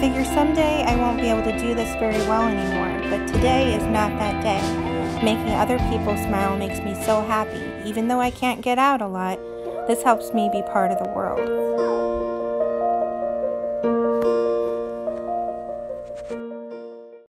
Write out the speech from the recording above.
Figure someday I won't be able to do this very well anymore, but today is not that day. Making other people smile makes me so happy. Even though I can't get out a lot, this helps me be part of the world.